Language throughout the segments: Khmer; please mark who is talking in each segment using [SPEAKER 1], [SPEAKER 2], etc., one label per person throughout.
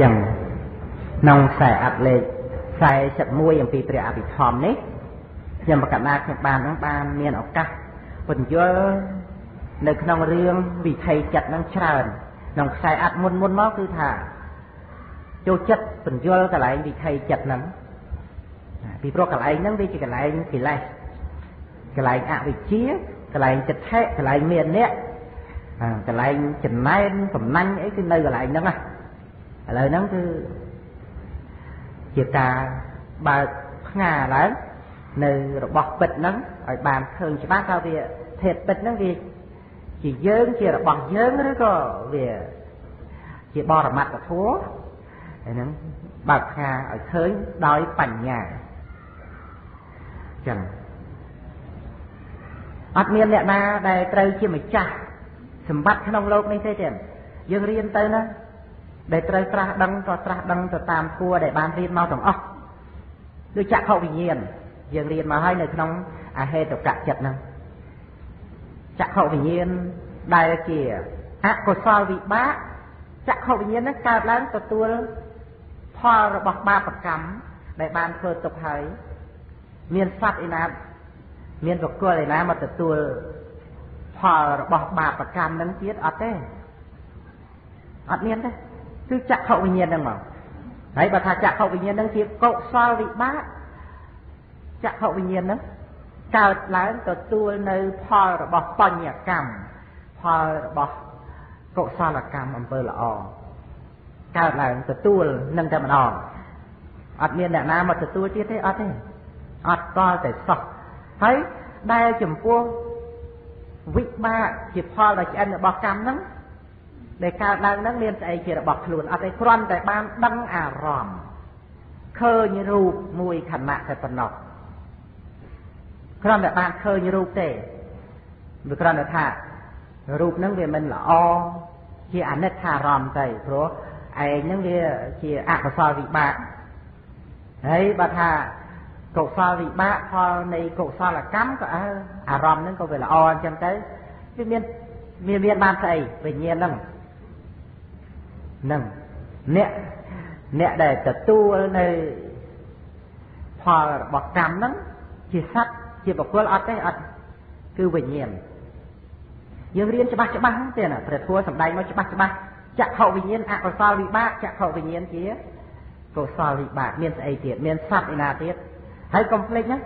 [SPEAKER 1] ចឹងក្នុងខ្សែអត្ថលេខ41អំពីព្រះអភិធម្មនេះខ្ញុំប្រកាសថាខ្ញុំបាននឹងបានមានឱកាសពន្យល់នៅក្នុងរឿងវិថីចិត្តនឹងច្រើនក្នុងខ្សែអត្ថមុនមុនមកគឺថាចូលចិត្តពន្យល់កន្លែងវិថីចិត្តហ្នឹងពីព្រោះកន្លែងហ្នឹងវាជាកន្លែងកិលេសកន្លែងអវិជ្ជាកន្លែងចិត្តថេកន្លែងមានអ្នកកន្លែងចំណែនកំណាញ់អីគឺនៅកន្លែងហ្នឹងណា ឥឡូវហ្នឹងគឺជាការបើកផ្ងាឡើងនៅរបស់ពិតហ្នឹងឲ្យបានឃើញច្បាស់ថាវាធេតុពិតហ្នឹងវាជាយើងជារបស់យើងឬក៏វាជាបរមត្តធម៌ហើយហ្នឹងបើកផ្ងាឲ្យឃើញដោយបញ្ញាចឹងអត់មានអ្នកណាដែលត្រូវជាម្ចាស់សម្បត្តិក្នុងโลกនេះទេទេយើងរៀនទៅណា ដែលត្រូវត្រាស់ដឹងក៏ត្រាស់ដឹងទៅតាមធัวដែលបានរៀនមកទាំងអស់ដូចចក្ខុវិញ្ញាណយើងរៀនមកហើយនៅក្នុងអហេតុកៈចិត្តហ្នឹងចក្ខុវិញ្ញាណដែលជាអកុសលវិបាកចក្ខុវិញ្ញាណហ្នឹងកើតឡើងទទួលផលរបស់បាបកម្មដែលបានធ្វើទុកហើយមានសត្វឯណាមានបកគលឯណាមកទទួលផលរបស់បាបកម្មនឹងទៀតអត់ទេអត់មានទេ គឺចក្ខុវិញ្ញាណហ្នឹងមកហើយបើថាចក្ខុវិញ្ញាណហ្នឹងជាកុសលវិបាកចក្ខុវិញ្ញាណហ្នឹងកើតឡើងទទួលនៅផលរបស់បញ្ញកម្មផលរបស់កុសលកម្មអំពើល្អកើតឡើងទទួលនឹងតែម្ដងអត់មានអ្នកណាមកទទួលទៀតទេអត់ទេអត់តល់តែសោះហើយដែលចំពោះវិបាកជាផលដ៏ឆ្អិនរបស់កម្មហ្នឹង ដែលកើតឡើងហ្នឹងមានស្អីជារបស់ខ្លួនអត់ទេគ្រាន់តែបានដឹងអារម្មណ៍ឃើញរូបមួយខណៈតែប៉ុណ្ណោះគ្រាន់តែបានឃើញរូបទេវាគ្រាន់តែថារូបហ្នឹងវាមិនល្អជាអនិច្ចារម្មណ៍ទៅព្រោះឯងហ្នឹងវាជាអកុសលវិបាកហើយបើថាកុសលវិបាកផលនៃកុសលកម្មក៏អើអារម្មណ៍ហ្នឹងក៏វាល្អអញ្ចឹងទៅវាមានវាមានបានស្អីវិញ្ញាណហ្នឹងហ្នឹងអ្នកអ្នកដែលទទួលនៅផលរបស់កម្មហ្នឹងជាសត្វជាបុគ្គលអត់ទេអត់គឺវិញ្ញាណយើងរៀនច្បាស់ច្បាស់ទេណាព្រះធម៌សំដែងមកច្បាស់ច្បាស់ចក្ខុវិញ្ញាណអកុសលវិបាកចក្ខុវិញ្ញាណជាកុសលវិបាកមានស្អីទៀតមានសត្វឯណាទៀតហើយកុំភ្លេចណាច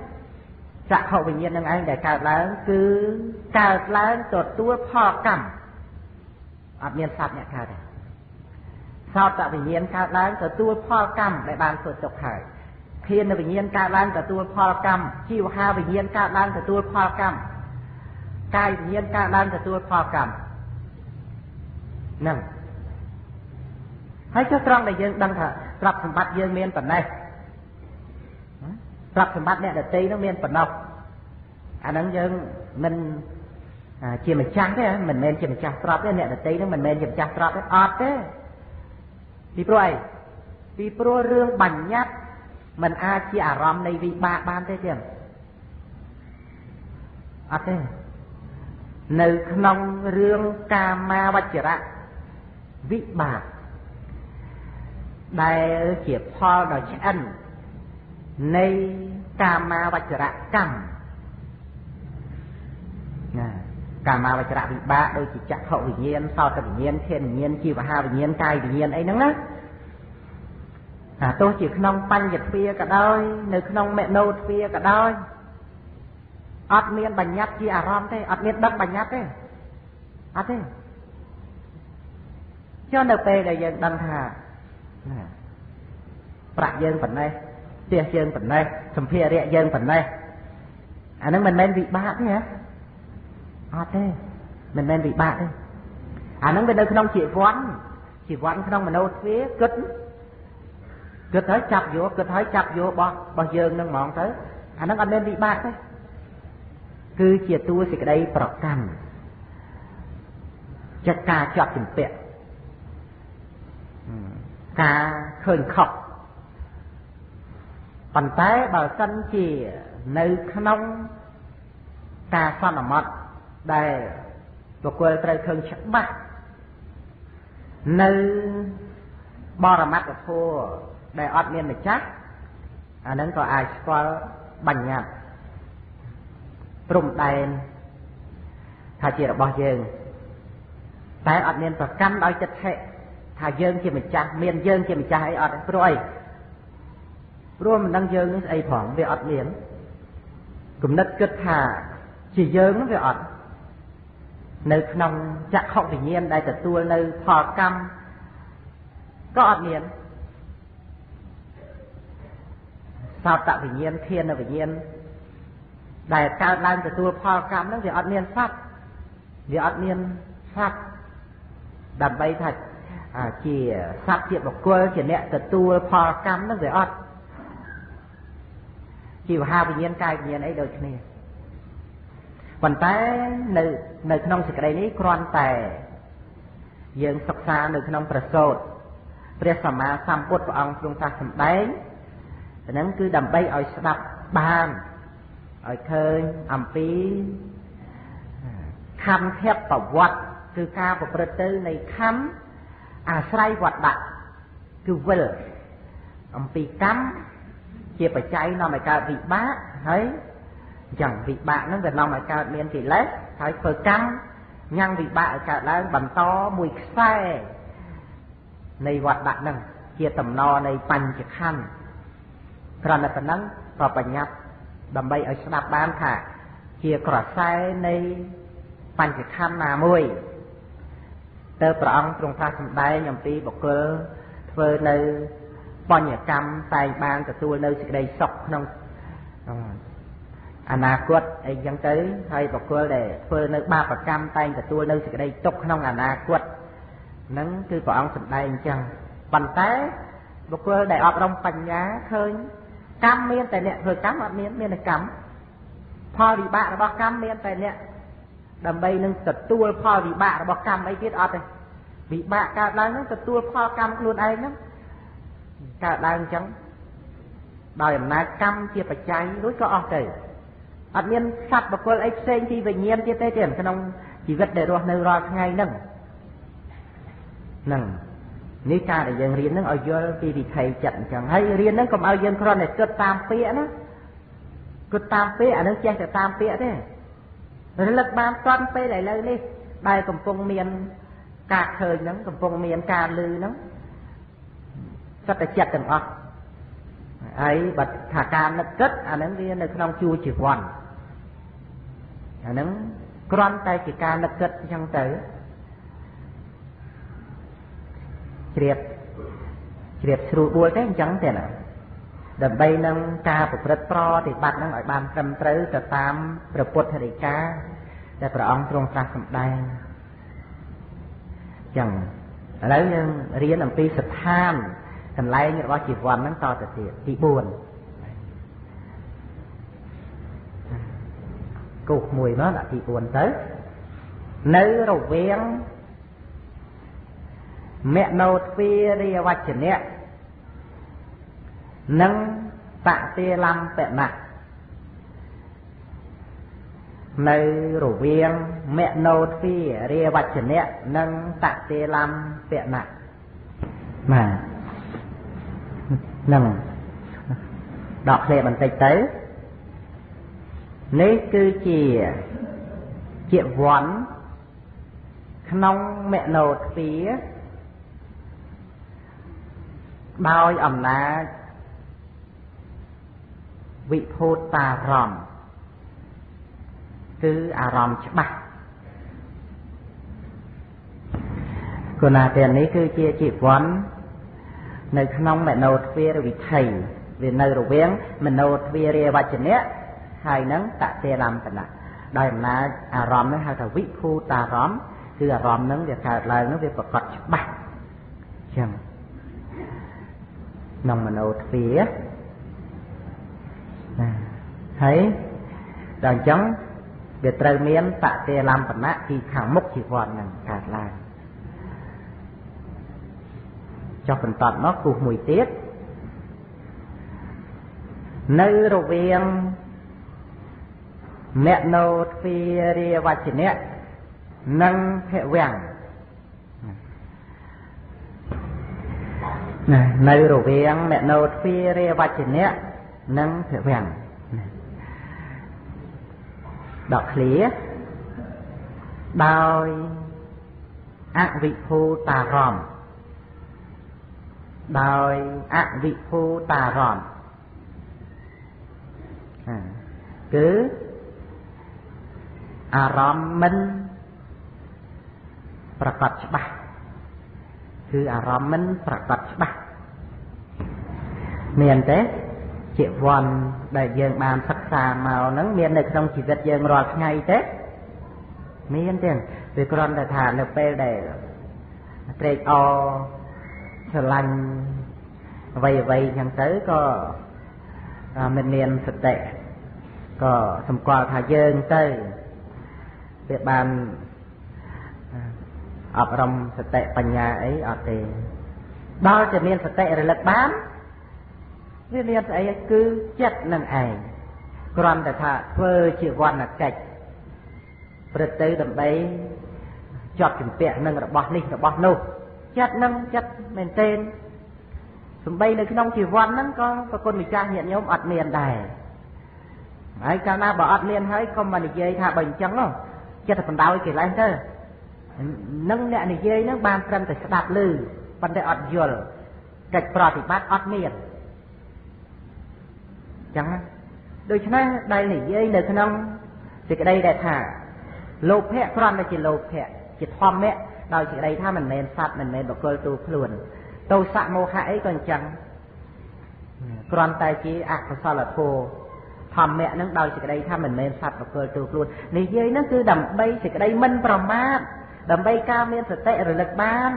[SPEAKER 1] ក្ខុវិញ្ញាណនឹងឯងដែលកើតឡើងគឺកើតឡើងទទួលផលកម្មអត់មានសត្វអ្នកកើតទេ សោតវិញ្ញាណកើតឡើងទទួលផលកម្មដែលបានធ្វើទុកហើយធានវិញ្ញាណកើតឡើងទទួលផលកម្មជីវហាវិញ្ញាណកើតឡើងទទួលផលកម្មកាយវិញ្ញាណកើតឡើងទទួលផលកម្មហ្នឹងហើយចុះត្រង់ដែលយើងដឹងថាទ្រព្យសម្បត្តិយើងមានប៉ុណ្ណេះទ្រព្យសម្បត្តិអ្នកដតីនោះមានប៉ុណ្ណោះអាហ្នឹងយើងមិនជាម្ចាស់ទេមិនមែនជាម្ចាស់ទ្រព្យទេអ្នកដតីនោះមិនមែនជាម្ចាស់ទ្រព្យទេអត់ទេ ពីព្រោះអីពីព្រោះរឿងបញ្ញត្តិมันអាចជាអារម្មណ៍នៃវិបាកបានទេចឹងអត់ទេនៅក្នុងរឿងកាមាវចរៈវិបាកដែលជាផលដ៏ឆ្អិននៃកាមាវចរកម្មណា កាមាវចរវិបាកដូចជាចក្ខុវិញ្ញាណសោតវិញ្ញាណធានវិញ្ញាណជីវហាវិញ្ញាណកាយវិញ្ញាណអីហ្នឹងណាអាទោះជាក្នុងបញ្ញទ្វាក៏ដោយនៅក្នុងមេណោទ្វាក៏ដោយអត់មានបញ្ញត្តិជាអារម្មណ៍ទេអត់មានដឹកបញ្ញត្តិទេអត់ទេចុះនៅពេលដែលយើងដឹងថាប្រាក់យើងប៉ុណ្ណេះផ្ទះយើងប៉ុណ្ណេះសម្ភារៈយើងប៉ុណ្ណេះអានឹងមិនមែនវិបាកទេហ៎ អត់ទេមិនមែនវិបាកទេអានឹងវានៅក្នុងជីវ័នជីវ័នក្នុងមโนទ្វាគិតគិតហើយចាប់យកគិតហើយចាប់យករបស់របស់យើងនឹងហ្មងទៅអានឹងអត់មានវិបាកទេគឺជាតួសេចក្តីប្រកម្មចិត្តការជាប់ជំពាក់ការឃើញខុសប៉ុន្តែបើសិនជានៅក្នុងការសន្មត់ ដែលបុគ្គលត្រូវឃើញច្បាស់នៅបរមត្តធម៌ដែលអត់មានម្ចាស់អាហ្នឹងក៏អាចស្គាល់បញ្ញត្តិព្រំដែនថាជារបស់យើងតែអត់មានប្រកាន់ដោយចិត្តថេថាយើងជាម្ចាស់មានយើងជាម្ចាស់អីអត់ព្រោះអីព្រោះមិនដឹងយើងនេះស្អីផងវាអត់មានគំនិតគិតថាជាយើងនោះវាអត់ នៅក្នុងចក្ខុវិញ្ញាណដែលទទួលនៅផលកម្មក៏អត់មានសោតវិញ្ញាណធានវិញ្ញាណដែលកើតឡើងទទួលផលកម្មហ្នឹងវាអត់មានសត្វវាអត់មានសត្វដើម្បីថាជាសត្វជាបុគ្គលជាអ្នកទទួលផលកម្មហ្នឹងវាអត់ជីវហាវិញ្ញាណកាយវិញ្ញាណអីដូចគ្នា ប៉ុន្តែនៅនៅក្នុងសេចក្តីនេះគ្រាន់តែយើងសិក្សានៅក្នុងប្រសូតព្រះសម្មាសម្ពុទ្ធព្រះអង្គទ្រង់ត្រាស់សម្ដែងហ្នឹងគឺដើម្បីឲ្យស្ដាប់បានឲ្យឃើញអំពីខំធៀបប្រវត្តិគឺការប្រព្រឹត្តទៅនៃខំអាស្រ័យវត្តដាក់គឺវិលអំពីកម្មជាបច្ច័យនាំឲ្យកើតវិបាកហើយ អញ្ចឹងវិបាកហ្នឹងវានាំឲ្យកើតមានកិលេសហើយធ្វើកម្មញ៉ាំងវិបាកឲ្យកើតឡើងបន្តមួយខ្សែនៃវត្តដាក់ហ្នឹងជាតំណនៃបញ្ចខណ្ឌក្រណប៉ុណ្ណឹងក៏បញ្ញត្តិដើម្បីឲ្យស្ដាប់បានថាជាក្រសែនៃបញ្ចខណ្ឌណាមួយទៅព្រះអង្គទ្រង់ថាសម្ដែងអំពីបុគ្គលធ្វើនៅបញ្ញកម្មតែងបានទទួលនៅសេចក្តីសុខក្នុង អនាគតអីចឹងទៅហើយបុគ្គលដែលធ្វើនៅបាបកម្មតែងទទួលនៅសេចក្តីទុក្ខក្នុងអនាគតហ្នឹងគឺព្រះអង្គសម្ដែងអញ្ចឹងប៉ុន្តែបុគ្គលដែលអប់រំបញ្ញាឃើញកម្មមានតែអ្នកធ្វើកម្មអត់មានមានតែកម្មផលវិបាករបស់កម្មមានតែអ្នកដើម្បីនឹងទទួលផលវិបាករបស់កម្មអីទៀតអត់ទេវិបាកកើតឡើងហ្នឹងទទួលផលកម្មខ្លួនឯងហ្នឹងកើតឡើងអញ្ចឹងដោយអំណាចកម្មជាបច្ច័យរួចក៏អស់ទៅ អត់មានសត្វបកុលអីផ្សេងពីវិញ្ញាណទៀតទេទេក្នុងជីវិតដែលរស់នៅរាល់ថ្ងៃហ្នឹងហ្នឹងនេះការដែលយើងរៀនហ្នឹងឲ្យយល់ពីវិថីចិត្តអញ្ចឹងហើយរៀនហ្នឹងកុំឲ្យយើងគ្រាន់តែគិតតាមពាក្យណាគិតតាមពាក្យអានឹងចេះតែតាមពាក្យទេរលឹកបានតាន់ពេលឥឡូវនេះដែលកំពុងមានការឃើញហ្នឹងកំពុងមានការលឺហ្នឹងសត្វតែចិត្តទាំងអស់ហើយបើថាការនឹកគិតអាហ្នឹងវានៅក្នុងជួរជីវ័ន អាហ្នឹងគ្រាន់តែជាការនឹកគិតអញ្ចឹងទៅជ្រាបជ្រាបស្រួលបួលទេអញ្ចឹងទេណាដើម្បីនឹងការប្រព្រឹត្តប្រតិបត្តិនឹងឲ្យបានត្រឹមត្រូវទៅតាមព្រះពុទ្ធរិកាដែលព្រះអង្គទ្រង់ត្រាស់សម្ដែងអញ្ចឹងឥឡូវយើងរៀនអំពីស្ថានកន្លែងរបស់ជីវ័នហ្នឹងតទៅទៀតទី4 គូសមួយមកដាក់ទី4ទៅនៅរវាងមនោទ្វារិយវចនៈនិងបតិលំបណៈនៅរវាងមនោទ្វារិយវចនៈនិងបតិលំបណៈបាទហ្នឹងដកគ្នាបន្តិចទៅ នេះគឺជាជាវ័នក្នុងមនោទ្វាដោយអំណាចវិភូតតារម្មណ៍គឺអារម្មណ៍ច្បាស់គុណាទាំងនេះគឺជាជីវ័ននៅក្នុងមនោទ្វារវិថីវានៅរវាងមនោទ្វារាវចនៈ ហើយនឹងតតិរំតនៈដោយអំណាចអារម្មណ៍នេះហៅថាវិភូតារម្មណ៍គឺអារម្មណ៍នឹងវាកើតឡើងនឹងវាប្រកបច្បាស់ចឹងក្នុងមโนទ្វារណាហើយដល់អញ្ចឹងវាត្រូវមានបតិលំបណៈពីខាងមុខជីវ័ននឹងកើតឡើងចុះបន្តមកគូសមួយទៀតនៅរវាង អ្នកណោទ្វារាវចនៈនិងភវាំងណានៅរវាងមនោទ្វារាវចនៈនិងភវំដកឃ្លាដោយអវិភូតារម្មណ៍ដោយអវិភូតារម្មណ៍គឺ អារម្មណ៍មិនប្រកបច្បាស់គឺអារម្មណ៍មិនប្រកបច្បាស់មានទេជីវ័នដែលយើងបានសិក្សាមកហ្នឹងមាននៅក្នុងជីវិតយើងរាល់ថ្ងៃទេមានទេវាគ្រាន់តែថានៅពេលដែលត្រេកអរស្រឡាញ់អ្វីអ្វីចឹងទៅក៏មិនមានសតិក៏សម្គាល់ថាយើងទៅ វាបានអប់រំសតិបញ្ញាអីអត់ទេដល់តែមានសតិរលឹកបានវាមានស្អីគឺចិត្តនឹងឯងគ្រាន់តែថាធ្វើជាវណ្ណកិច្ចព្រឹកទៅដើម្បីជាប់ជំពាក់នឹងរបស់នេះរបស់នោះចិត្តនឹងចិត្តមែនទែនសំបីនៅក្នុងជីវ័នហ្នឹងក៏ប្រគុណម្ចាស់ញាតិញោមអត់មានដែរហើយកាលណាបើអត់មានហើយកុំមកនិយាយថាបើអញ្ចឹងនោះ ចិត្តតែបណ្ដោយកិលេសទៅនឹងអ្នកនិយាយហ្នឹងបានត្រឹមតែស្ដាប់ឮប៉ុន្តែអត់យល់កិច្ចប្រតិបត្តិអត់មានចឹងដូច្នេះដែលនិយាយនៅក្នុងសេចក្តីដែលថាលោភៈគ្រាន់តែជាលោភៈជាធម្មៈដោយសេចក្តីថាមិនមែនសត្វមិនមែនបុគ្គលទូខ្លួនទោសៈមោហៈអីក៏អញ្ចឹងគ្រាន់តែជាអកុសលធម៌ ធម្មៈនឹងដោយសេចក្តីថាមិនមែនសត្វបុគ្គលទូខ្លួននិយាយហ្នឹងគឺដើម្បីសេចក្តីមិនប្រមាទដើម្បីការមានសតិរលឹកបាន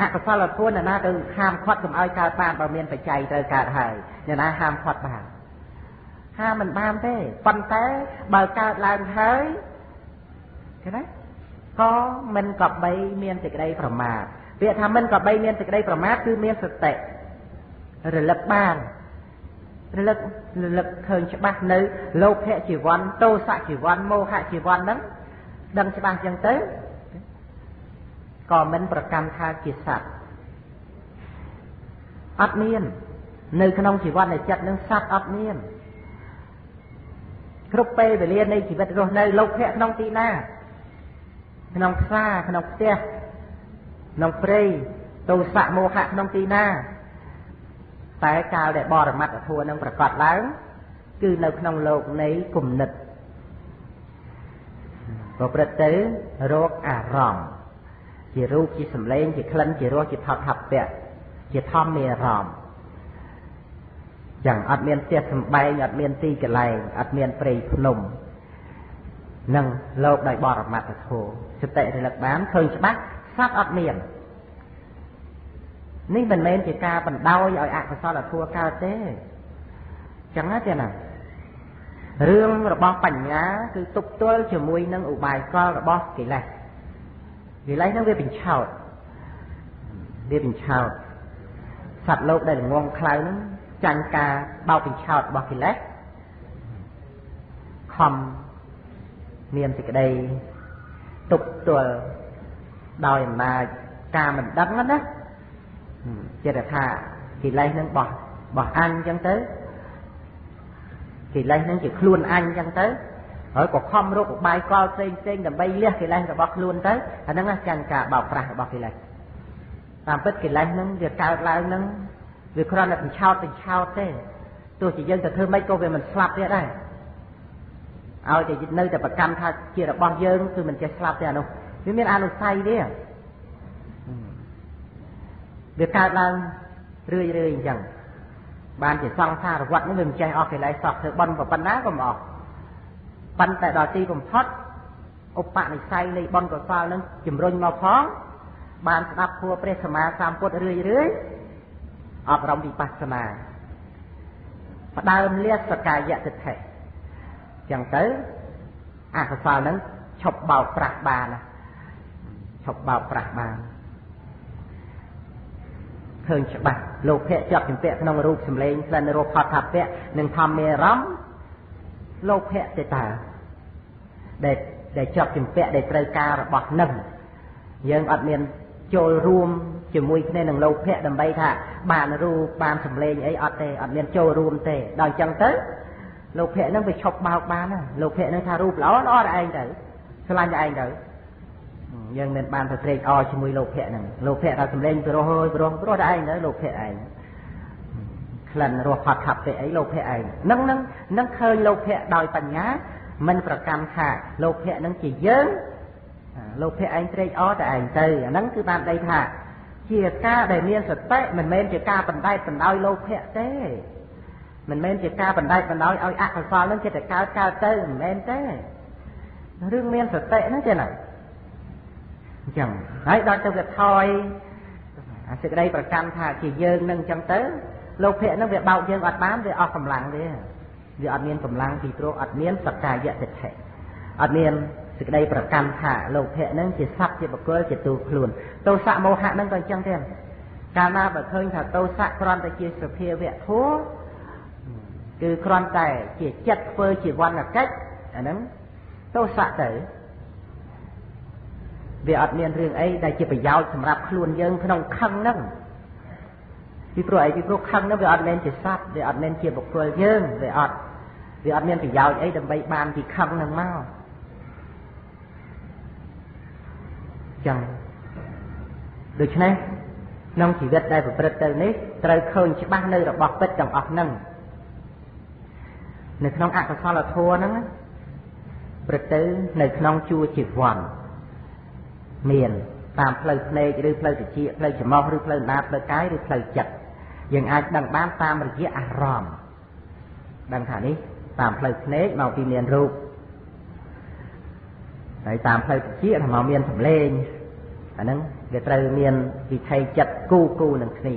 [SPEAKER 1] អកុសលធម៌អ្នកណាទៅហាមឃាត់កុំឲ្យកើតបានបើមានបច្ច័យត្រូវកើតហើយអ្នកណាហាមឃាត់បានហាមមិនបានទេប៉ុន្តែបើកើតឡើងហើយឃើញទេក៏មិនក៏បីមានសេចក្តីប្រមាទពាក្យថាមិនក៏បីមានសេចក្តីប្រមាទគឺមានសតិរលឹកបាន រលឹករលឹកឃើញច្បាស់នៅលោភៈជីវ័នទោសៈជីវ័នមោហៈជីវ័នហ្នឹងដឹងច្បាស់ចឹងទៅក៏មិនប្រកាន់ថាជាសត្វអត់មាន នៅក្នុងជីវិតនៃចិត្តនឹងសត្វអត់មានគ្រប់ពេលវេលានៃជីវិតរស់នៅលោកភៈក្នុងទីណា ក្នុងផ្សារក្នុងផ្ទះក្នុងព្រៃទោសៈមោហៈក្នុងទីណា តែកាលដែលបរមត្តធัวនឹងប្រកាសឡើង គឺនៅក្នុងលោកនៃគុណិតប្រព្រឹត្តទៅរោគអារម្មណ៍ជារូបជាសម្លេង ជាក្លិនជារសជាថតថពៈជាធម្មមានអារម្មណ៍ចឹងអត់មានផ្ទះសំបែងអត់មានទីកន្លែងអត់មានព្រៃភ្នំនឹងលោកដោយបរមត្តធម៌សតិរលឹកបានឃើញច្បាស់សត្វអត់មាន នេះមិនមែនជាការបណ្ដោយឲ្យអកុសលធម៌កើតទេចឹងទេណារឿងរបស់បញ្ញាគឺទប់ទល់ជាមួយនឹងឧបាយកលរបស់កិលេសកិលេសហ្នឹងវាបញ្ឆោតវាបញ្ឆោតសត្វលោកដែលងងខ្លៅហ្នឹងចាញ់ការបោកបញ្ឆោតរបស់កិលេសខំមានសេចក្តីទប់ទល់ដោយអំណាចការមិនដឹងណា ចិត្តថាកិលេសនឹងបោះបោះអញអញ្ចឹងទៅកិលេសនឹងជាខ្លួនអញអញ្ចឹងទៅហើយក៏ខំរកឧបាយកលផ្សេងផ្សេងដើម្បីលះកិលេសរបស់ខ្លួនទៅអាហ្នឹងចាញ់ការបោកប្រាស់របស់កិលេសតាមពិតកិលេសហ្នឹងវាកើតឡើងហ្នឹងវាគ្រាន់តែបញ្ឆោតបញ្ឆោតទេទោះជាយើងទៅធ្វើម៉េចក៏វាមិនស្លាប់ទៀតដែរឲ្យតែនៅតែប្រកាន់ថាជារបស់យើងគឺមិនចេះស្លាប់ទេអានោះវាមានអនុស័យទេ វាកើតឡើងរឿយរឿយអញ្ចឹងបានជាសង្សារវត្តនេះវាមិនចេះអស់កិលេសសោះធ្វើបន់ប៉ុណ្ណាក៏មិនអស់ប៉ុន្តែដល់ទីបំផុតឧបនិស្ស័យនៃបនកសលនឹងជំរុញមកផងបានស្ដាប់ធัวព្រះសម្មាសម្ពុទ្ធរឿយរឿយអប់រំវិបស្សនាផ្ដើមលះសកាយតិថិចឹងទៅអកុសលនឹងឈប់បោកប្រាស់បានឈប់បោកប្រាស់បាន ឃើញច្បាស់លោភៈជាប់ជំពាក់ក្នុងរូបសម្លេងក្លិនរសផតថាពៈនិងធម្មមេរម្មលោភៈទេតើដែលដែលជាប់ជំពាក់ដែលត្រូវការរបស់នឹងយើងអត់មានចូលរួមជាមួយគ្នានឹងលោភៈដើម្បីថាបានរូបបានសម្លេងអីអត់ទេអត់មានចូលរួមទេដល់អញ្ចឹងទៅលោភៈហ្នឹងវាឈប់បោកបានណាលោភៈហ្នឹងថារូបល្អល្អតែឯងទៅឆ្លាញ់តែឯងទៅ យើងមិនបានទៅត្រេកអរជាមួយលោភៈហ្នឹងលោភៈថាសម្លេងព្រោះហើយព្រោះព្រោះតែឯងទៅលោភៈឯងក្លិនរសផាត់ខាប់ទេអីលោភៈឯងនឹងនឹងនឹងឃើញលោភៈដោយបញ្ញាមិនប្រកម្មថាលោភៈនឹងជាយើងលោភៈឯងត្រេកអរតែឯងទៅអាហ្នឹងគឺបានដីថាជាការដែលមានសតិមិនមែនជាការបណ្ដែតបណ្ដោយលោភៈទេមិនមែនជាការបណ្ដែតបណ្ដោយឲ្យអកុសលនឹងចិត្តកើតកើតទៅមិនមែនទេរឿងមានសតិហ្នឹងទេណា អញ្ចឹងហើយដល់ទៅវាថយអាសេចក្តីប្រកាន់ថាជាយើងនឹងអញ្ចឹងទៅលោភៈហ្នឹងវាបោកយើងអត់បានវាអស់កម្លាំងទេវាអត់មានកម្លាំងពីព្រោះអត់មានសក្កាយតិដ្ឋិអត់មានសេចក្តីប្រកាន់ថាលោភៈហ្នឹងជាសត្វជាបុគ្គលជាទូខ្លួនទោសៈមោហៈហ្នឹងក៏អញ្ចឹងដែរកាលណាបើឃើញថាទោសៈគ្រាន់តែជាសភាវៈធัวគឺគ្រាន់តែជាចិត្តធ្វើជាវណ្ណកិច្ចអាហ្នឹងទោសៈទៅ វាអត់មានរឿងអីដែលជាប្រយោជន៍សម្រាប់ខ្លួនយើងក្នុងខឹងហ្នឹងពីព្រោះអីពីព្រោះខឹងហ្នឹងវាអត់មែនជាសត្វវាអត់មែនជាបុគ្គលយើងវាអត់វាអត់មានប្រយោជន៍អីដើម្បីបានពីខឹងហ្នឹងមកចឹងដូច្នេះក្នុងជីវិតដែលប្រព្រឹត្តទៅនេះត្រូវឃើញច្បាស់នៅរបស់ពិតទាំងអស់ហ្នឹងនៅក្នុងអកុសលធម៌ហ្នឹងប្រទៅនៅក្នុងជួរជីវ័ន មានតាមផ្លូវភ្នែកឬផ្លូវតិចផ្លូវច្រមុះឬផ្លូវណាផ្លូវកាយឬផ្លូវចិត្តយើងអាចដឹងបានតាមរយៈអារម្មណ៍ដឹងថានេះតាមផ្លូវភ្នែកមកពីមានរូបហើយតាមផ្លូវតិចថាមកមានសម្លេងអាហ្នឹងវាត្រូវមានវិថីចិត្តគូគូនឹងគ្នា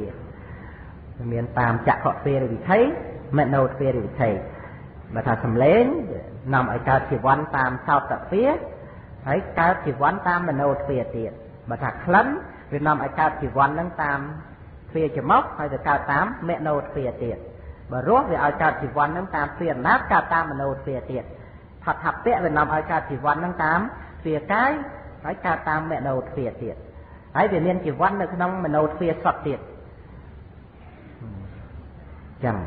[SPEAKER 1] មានតាមចក្ខុទ្វេរវិថីមនោទ្វេរវិថីបើថាសម្លេងនាំឲ្យកើតជីវ័នតាមសោតទ្វា ហើយកើតជីវ័នតាមមនោទ្វាទៀតបើថាក្លិនវានាំឲ្យកើតជីវ័ននឹងតាមទ្វាច្រមុះហើយទៅកើតតាមមនោទ្វាទៀតបើរស់វាឲ្យកើតជីវ័ននឹងតាមទ្វាអនាតកើតតាមមនោទ្វាទៀតផតថពៈវានាំឲ្យកើតជីវ័ននឹងតាមទ្វាកាយហើយកើតតាមមនោទ្វាទៀតហើយវាមានជីវ័ននៅក្នុងមនោទ្វាសតទៀតចឹង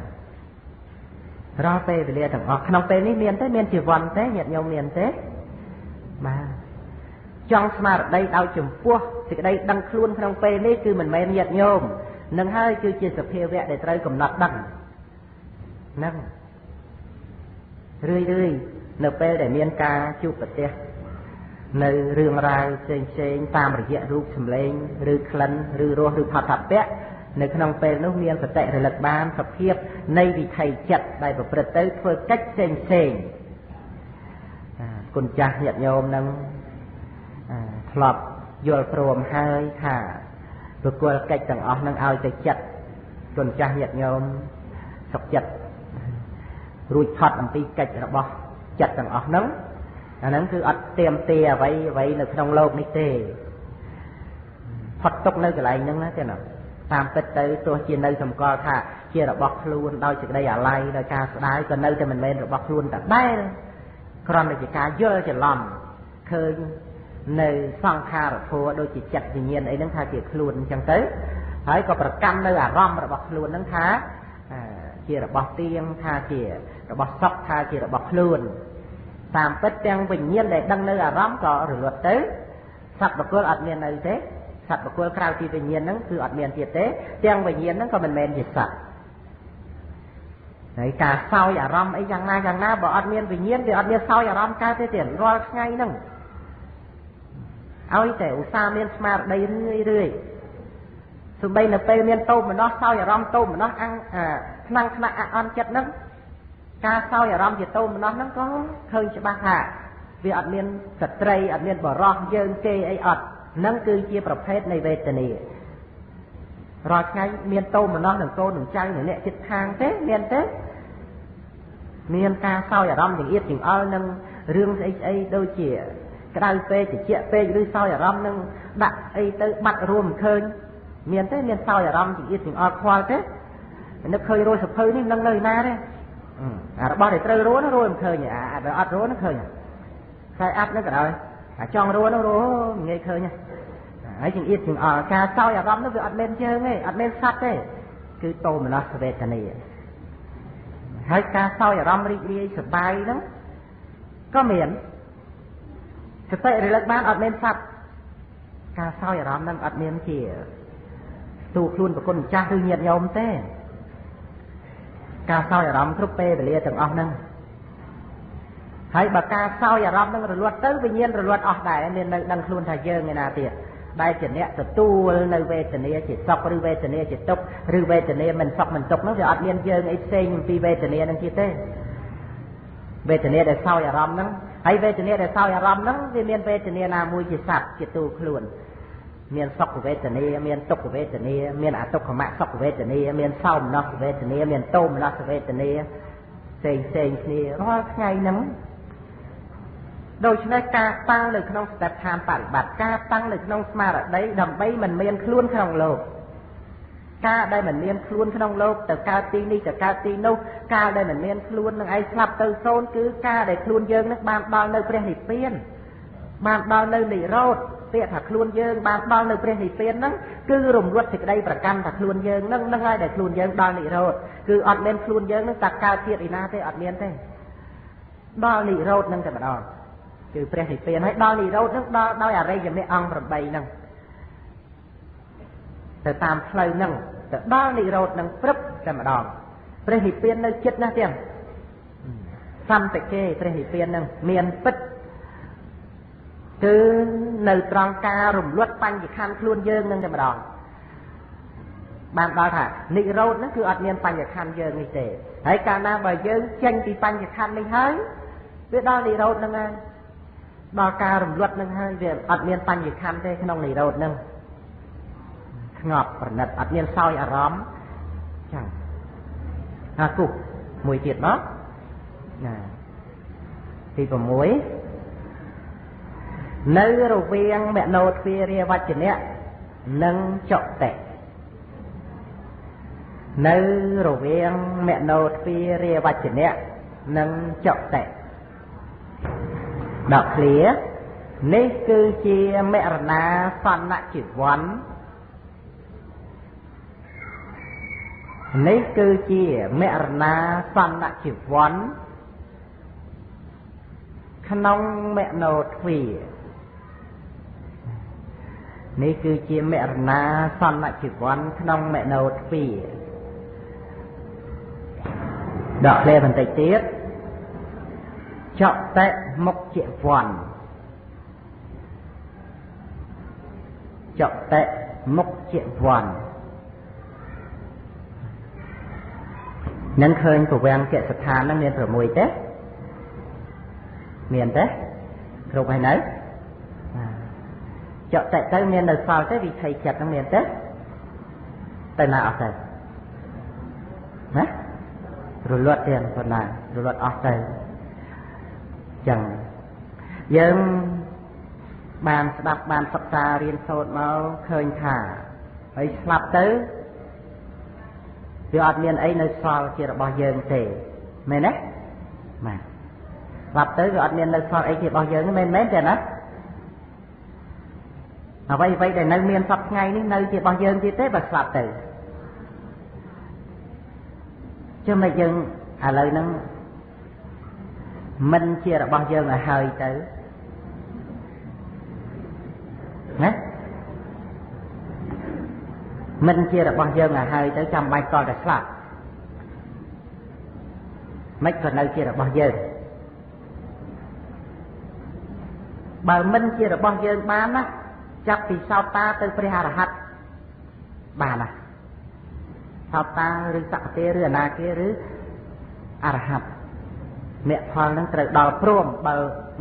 [SPEAKER 1] រាល់ពេលវេលាទាំងអស់ក្នុងពេលនេះមានទេមានជីវ័នទេញាតិញោមមានទេ បាទចង់ស្មារតីដោយចំពោះសេចក្តីដឹងខ្លួនក្នុងពេលនេះគឺមិនមែនញាតិញោមនឹងហើយគឺជាសភាវៈដែលត្រូវកំណត់ដឹងហ្នឹងរឿយរឿយនៅពេលដែលមានការជួបប្រទះនៅរឿងរ៉ាវផ្សេងផ្សេងតាមរយៈរូបសម្លេងឬក្លិនឬរសឬផតពៈនៅក្នុងពេលនោះមានសតិរលឹកបានសភាពនៃវិថីចិត្តដែលប្រព្រឹត្តទៅធ្វើកិច្ចផ្សេងផ្សេង គុណចាស់ញាតិញោមនឹងធ្លាប់យល់ព្រមហើយថាប្រគល់កិច្ចទាំងអស់នឹងឲ្យទៅចិត្តគុណចាស់ញាតិញោមសុខចិត្តរួចផុតអំពីកិច្ចរបស់ចិត្តទាំងអស់ហ្នឹងអាហ្នឹងគឺអត់เตรียมទេអ្វីអ្វីនៅក្នុងโลกនេះទេផុតទុកនៅកន្លែងហ្នឹងណាទេណាតាមពិតទៅទោះជានៅសម្គាល់ថាជារបស់ខ្លួនដោយសេចក្តីអាល័យដោយការស្ដាយក៏នៅតែមិនមែនរបស់ខ្លួនតែដែរ គ្រាន់តែជាការយល់ច្រឡំឃើញនៅសង្ខារធัวដូចជាចិត្តវិញ្ញាណអីហ្នឹងថាជាខ្លួនអញ្ចឹងទៅហើយក៏ប្រកាន់នៅអារម្មណ៍របស់ខ្លួនហ្នឹងថាជារបស់ទៀងថាជារបស់សពថាជារបស់ខ្លួនតាមពិតទាំងវិញ្ញាណដែលដឹងនៅអារម្មណ៍ក៏រលត់ទៅសត្វបុគ្គលអត់មាននៅទេសត្វបុគ្គលក្រៅពីវិញ្ញាណហ្នឹងគឺអត់មានទៀតទេទាំងវិញ្ញាណហ្នឹងក៏មិនមែនជាសត្វ ហើយការសោយអារម្មណ៍អីយ៉ាងណាយ៉ាងណាបើអត់មានវិញ្ញាណវាអត់មានសោយអារម្មណ៍កើតទេទៀតរាល់ថ្ងៃហ្នឹងឲ្យតែឧស្សាហ៍មានស្មារតីរឿយរឿយសំបីនៅពេលមានតោមម្ដោះសោយអារម្មណ៍តោមម្ដោះអាំងថ្នាំងថ្នាក់អអន់ចិត្តហ្នឹងការសោយអារម្មណ៍ជាតោមម្ដោះហ្នឹងក៏ឃើញច្បាស់ថាវាអត់មានស្ត្រីអត់មានបរោះយើងគេអីអត់នឹងគឺជាប្រភេទនៃវេទនារាល់ថ្ងៃមានតោមម្ដោះនឹងកូននឹងចៅនឹងអ្នកចិត្តខាងទេមានទេ មានការសោយអារម្មណ៍ចង្អៀតចង្អល់នឹងរឿងស្អីស្អីដូចជា ក្តៅពេកត្រជាក់ពេកឬសោយអារម្មណ៍នឹងដាក់អីទៅបាត់រួមឃើញមានទេមានសោយអារម្មណ៍ចង្អៀតចង្អល់ខ្វល់ទេនឹកឃើញរយសភៅនេះនឹងនៅណាទេអារបស់ដែលត្រូវរួនរួនមិនឃើញអាបើអត់រួនឃើញខ្សែអាប់នឹងក៏ដោយអាចង់រួននោះរួនងាយឃើញហើយចង្អៀតចង្អល់ការសោយអារម្មណ៍នោះវាអត់មានយើងទេអត់មានសត្វទេគឺតោមនស្សវេទនា ហើយការសោយអារម្មណ៍រីករាយសប្បាយហ្នឹងក៏មានសតិរលឹកបានអត់មានសត្វការសោយអារម្មណ៍ហ្នឹងអត់មានជាទូខ្លួនប្រគុណម្ចាស់ឬញាតិញោមទេការសោយអារម្មណ៍គ្រប់ពេលវេលាទាំងអស់ហ្នឹងហើយបើការសោយអារម្មណ៍នឹងរលត់ទៅវិញ្ញាណរលត់អស់ដែរមាននៅដឹងខ្លួនថាយើងឯណាទៀត ដែលជាអ្នកទទួលនៅវេទនាជាសុខឬវេទនាជាទុក្ខឬវេទនាមិនសុខមិនទុក្ខនោះវាអត់មានយើងអីផ្សេងពីវេទនានឹងទៀតទេវេទនាដែលសោយអារម្មណ៍ហ្នឹងហើយវេទនាដែលសោយអារម្មណ៍ហ្នឹងវាមានវេទនាណាមួយជាសត្វជាទូខ្លួនមានសុខវេទនាមានទុក្ខវេទនាមានអទុក្ខមសុខវេទនាមានសោមនស្សវេទនាមានទោមនស្សវេទនាផ្សេងផ្សេងគ្នារាល់ថ្ងៃហ្នឹង ដូច្នេះការតាំងនៅក្នុងស្ដេចឋានបរិបត្តិការតាំងនៅក្នុងស្មារតីដើម្បីមិនមានខ្លួនក្នុងលោកការដែលមិនមានខ្លួនក្នុងលោកទៅកើតទីនេះទៅកើតទីនោះការដែលមិនមានខ្លួននឹងឯងស្លាប់ទៅសូន្យគឺការដែលខ្លួនយើងនឹងបានដល់នៅព្រះនិព្វានបានដល់នៅនិរោធពាក្យថាខ្លួនយើងបានដល់នៅព្រះនិព្វានហ្នឹងគឺរំលត់សេចក្តីប្រកាន់ថាខ្លួនយើងហ្នឹងហ្នឹងហើយដែលខ្លួនយើងដល់និរោធគឺអត់មានខ្លួនយើងហ្នឹងតែកើតទៀតឯណាទេអត់មានទេដល់និរោធហ្នឹងតែម្ដង គឺព្រះនិព្វានហើយដល់និរោធនឹងដល់ដោយអរិយមគ្គអង្គ8ហ្នឹងទៅតាមផ្លូវហ្នឹងទៅដល់និរោធនឹងព្រឹបតែម្ដងព្រះនិព្វាននៅចិត្តណាស់ទៀតសន្តិគេព្រះនិព្វាននឹងមានពិតគឺនៅត្រង់ការរំលត់បញ្ញខណ្ឌខ្លួនយើងនឹងតែម្ដងបានដល់ថានិរោធហ្នឹងគឺអត់មានបញ្ញខណ្ឌយើងនេះទេហើយកាលណាបើយើងចេញពីបញ្ញខណ្ឌនេះហើយវាដល់និរោធហ្នឹងហើយ ដល់ការរំលត់នឹងហើយវាអត់មានបញ្ញខណ្ឌទេក្នុងនិរោធនឹងស្ងប់ប្រណិតអត់មានសោយអារម្មណ៍ចឹងអាគុកមួយទៀតមកណាទី6នៅរវាងមនោទ្វារាវចនៈនិងចុតិនៅរវាងមនោទ្វារាវចនៈនិងចុតិ ដកឃ្លានេះគឺជាមរណាសនជីវ័ននេះគឺជាមរណាសនជីវ័នក្នុងមโนទ្វានេះគឺជាមរណាសនជីវ័នក្នុងមโนទ្វាដកឃ្លាបន្តិចទៀត ចតិមុខជាវ័នចតិមុខជាវ័ននឹងឃើញប្រវាំងកិស្ថាននឹងមាន6ទេមានទេគ្រប់ហើយនៅចតិទៅមាននៅសល់ទេវិថីចិត្តនឹងមានទេទៅណាអស់ទៅណារលត់ទៀតប៉ុណ្ណារលត់អស់ទៅ ចឹងយើងបានស្ដាប់បានសិក្សារៀនសូត្រមកឃើញថាហើយស្លាប់ទៅវាអត់មានអីនៅសល់ជារបស់យើងទេមែនទេបាទស្លាប់ទៅវាអត់មាននៅសល់អីជារបស់យើងមែនមែនទេណាអ្វីអ្វីដែលនៅមានសពថ្ងៃនេះនៅជារបស់យើងទៀតទេបើស្លាប់ទៅចំណុចយើងឥឡូវហ្នឹង មិនជារបស់យើងឲ្យហើយទៅណាមិនជារបស់យើងឲ្យហើយទៅចាំបាច់តតែស្លាប់មិនក៏នៅជារបស់យើងបើមិនជារបស់យើងបានណាចាប់ពីសោតាទៅព្រះអរហន្តបានណាសោតាឬសក្តិឬអនាគាឬអរហន្ត មគ្គផលនឹងត្រូវដល់ព្រមបើ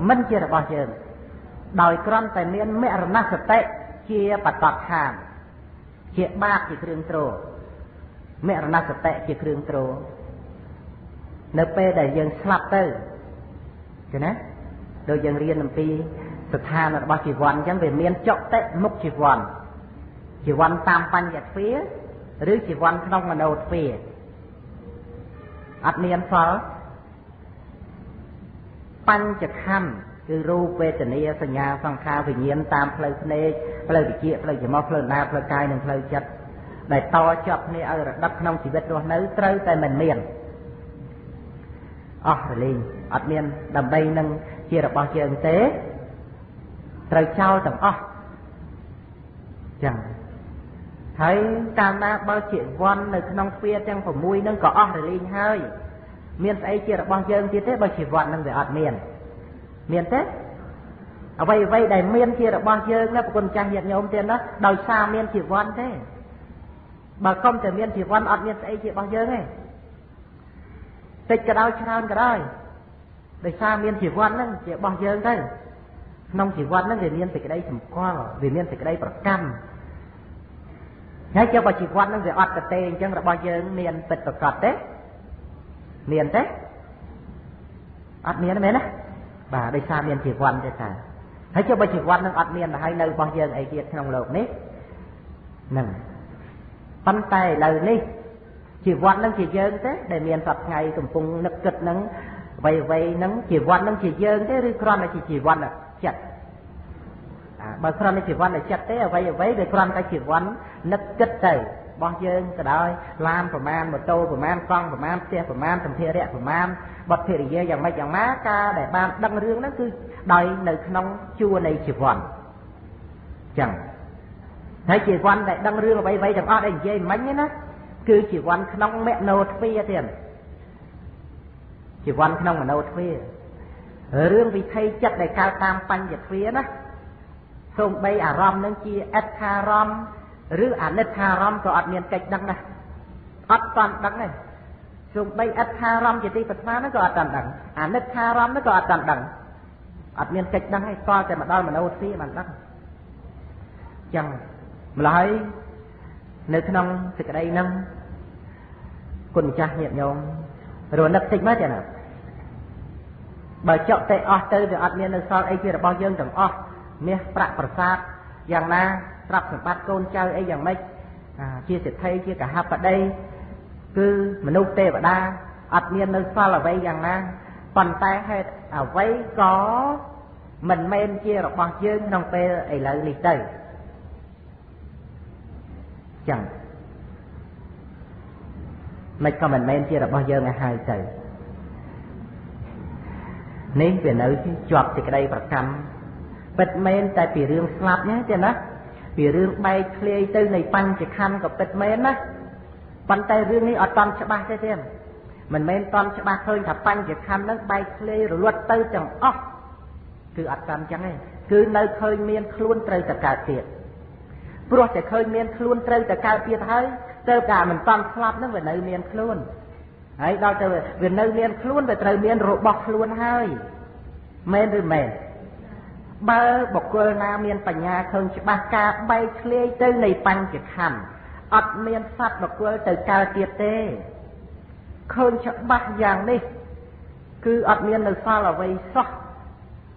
[SPEAKER 1] មិនជារបស់យើង ដោយគ្រាន់តែមានមរណសតិជាបតតឋានជាបាបជាគ្រឿងទ្រមរណសតិជាគ្រឿងទ្រនៅពេលដែលយើងស្លាប់ទៅឃើញណាដូចយើងរៀនអំពីស្ថានរបស់ជីវ័នអញ្ចឹងវាមានចុតិមុខជីវ័នជីវ័នតាមបញ្ញទ្វាឬជីវ័នក្នុងមโนទ្វាអត់មានសល់ បញ្ចខណ្ឌគឺរូបវេទនាសញ្ញាសង្ខារវិញ្ញាណតាមផ្លូវភ្នែកផ្លូវវិជ្ជាផ្លូវច្រមុះផ្លូវណាផ្លូវកាយនិងផ្លូវចិត្តដែលតជាប់គ្នាឲ្យរដឹកក្នុងជីវិតរស់នៅត្រូវតែមិនមានអស់រលីងអត់មានដើម្បីនឹងជារបស់យើងទេត្រូវចោលទាំងអស់ចឹងហើយតាមណាបើជាវ័ននៅក្នុងទ្វារទាំង6ហ្នឹងក៏អស់រលីងហើយ មានស្អីជារបស់យើងទៀតទេបើជីវិតហ្នឹងវាអត់មានមានទេអ្វីអ្វីដែលមានជារបស់យើងណាប្រគុណចាស់ញាតិញោមទៀតណាដោយសារមានជីវិតទេបើកុំតែមានជីវិតអត់មានស្អីជារបស់យើងទេតិចក៏ដោយច្រើនក៏ដោយដោយសារមានជីវិតហ្នឹងជារបស់យើងទៅក្នុងជីវិតហ្នឹងវាមានសេចក្តីសម្គាល់វាមានសេចក្តីប្រកម្មហើយចុះបើជីវិតហ្នឹងវាអត់កតេអញ្ចឹងរបស់យើងមានពិតប្រកបទេ មានទេអត់មានទេមែនទេបាទដោយសារមានជីវ័នទេតាហើយចុះបើជីវ័ននឹងអត់មានទៅហើយនៅរបស់យើងអីទៀតក្នុងលោកនេះនឹងប៉ុន្តែឥឡូវនេះជីវ័ននឹងជាយើងទេដែលមានសពថ្ងៃកំពុងនឹកគិតនឹងអ្វីអ្វីនឹងជីវ័ននឹងជាយើងទេឬគ្រាន់តែជាជីវ័នចិត្តបើគ្រាន់តែជីវ័នចិត្តទេអ្វីអ្វីវាគ្រាន់តែជីវ័ននឹកគិតទៅ របស់យើងក៏ដោយឡានប្រមាណម៉ូតូប្រមាណកង់ប្រមាណផ្ទះប្រមាណសម្ភារៈប្រមាណបទភរិយាយ៉ាងម៉េចយ៉ាងណាការដែលបានដឹងរឿងហ្នឹងគឺដោយនៅក្នុងជួរនៃជីវិតចឹងហើយជីវិតដែលដឹងរឿងអ្វីៗទាំងអស់ដែលនិយាយមិញណាគឺជីវិតក្នុងមនោទ្វាទៀតជីវិតក្នុងមនោទ្វារឿងវិថីចិត្តដែលកើតតាមបញ្ញទ្វាណាសូម្បីអារម្មណ៍នឹងជាអិដ្ឋារម្មណ៍ ឬអនិច្ចារម្មណ៍ក៏អត់មានកិច្ចដឹងដែរអត់តាន់ដឹងទេសូម្បីអត្ថារម្មណ៍ជាទីប្រាថ្នាហ្នឹងក៏អត់តាន់ដឹងអនិច្ចារម្មណ៍ហ្នឹងក៏អត់តាន់ដឹងអត់មានកិច្ចដឹងទេស្គាល់តែមកដល់មនោទ្វាបានដឹងចឹងម្ល៉េះនៅក្នុងសេចក្តីហ្នឹងគុណម្ចាស់ញាតិញោមរនឹកតិចមកចាណាបើចុកតែអស់ទៅវាអត់មាននៅសល់អីជារបស់យើងទាំងអស់មាសប្រាក់ប្រាសាទ យ៉ាងណាទ្រព្យសម្បត្តិកូនចៅអីយ៉ាងម៉េចជាសិទ្ធិជាកហបតីគឺមនុស្សទេវតាអត់មាននៅសល់អ្វីយ៉ាងណាប៉ុន្តែហេតុអ្វីក៏មិនមែនជារបស់យើងក្នុងពេលឥឡូវនេះទៅចឹងមិនក៏មិនមែនជារបស់យើងឲ្យហើយទៅនេះវានៅជាប់សេចក្តីប្រកម្ម ពិតមែនតែពីរឿងស្លាប់ណាទេណាពីរឿងបែកធ្លាយទៅនៃបញ្ចខណ្ឌក៏ពិតមែនណាប៉ុន្តែរឿងនេះអត់តន់ច្បាស់ទេទេមិនមែនតន់ច្បាស់ឃើញថាបញ្ចខណ្ឌហ្នឹងបែកធ្លាយរលត់ទៅទាំងអស់គឺអត់តាមចឹងទេគឺនៅឃើញមានខ្លួនត្រូវតែកើតទៀតព្រោះតែឃើញមានខ្លួនត្រូវតែកើតទៀតហើយទៅតែមិនតន់ស្លាប់ហ្នឹងវានៅមានខ្លួនហើយដល់ទៅវានៅមានខ្លួនវាត្រូវមានរបស់ខ្លួនហើយមែនឬមែន បើបុគ្គលណាមានបញ្ញាឃើញច្បាស់ការបែកធ្លាយទៅនៃបញ្ចខណ្ឌអត់មានសត្វបុគ្គលទៅកើតទៀតទេឃើញច្បាស់យ៉ាងនេះ គឺអត់មាននៅសល់អ្វីសោះ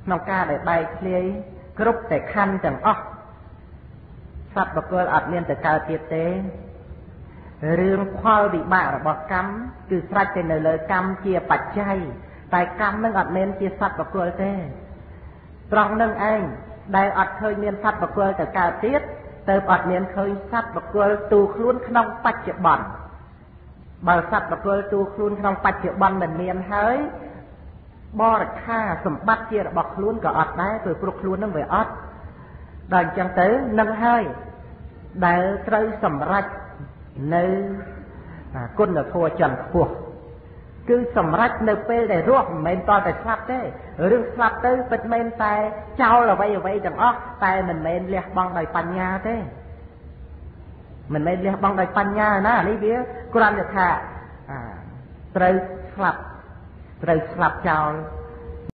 [SPEAKER 1] ក្នុងការដែលបែកធ្លាយគ្រប់តែខណ្ឌទាំងអស់សត្វបុគ្គលអត់មានទៅកើតទៀតទេរឿងផលវិបាករបស់កម្មគឺស្រេចទៅនៅលើកម្មជាបច្ច័យតែកម្មនឹងអត់មែនជាសត្វបុគ្គលទេ ត្រង់នឹងឯងដែលអត់ឃើញមានសត្វបកុលទៅកើតទៀតទៅអត់មានឃើញសត្វបកុលទូខ្លួនក្នុងបច្ចុប្បន្នបើសត្វបកុលទូខ្លួនក្នុងបច្ចុប្បន្នមិនមានហើយបរិខាសម្បត្តិជារបស់ខ្លួនក៏អត់ដែរព្រោះព្រោះខ្លួននឹងវាអត់ដល់អញ្ចឹងទៅនឹងហើយដែលត្រូវសម្រេចនៅគុណធម៌ចន្ទខ្ពស់ គឺសម្រេចនៅពេលដែលរស់មិនមែនតតែស្លាប់ទេរឿងស្លាប់ទៅពិតមែនតែចោលអ្វីអ្វីទាំងអស់តែមិនមែនលះបង់ដោយបញ្ញាទេមិនមែនលះបង់ដោយបញ្ញាណានេះវាគ្រាន់តែថាត្រូវស្លាប់ត្រូវស្លាប់ចោល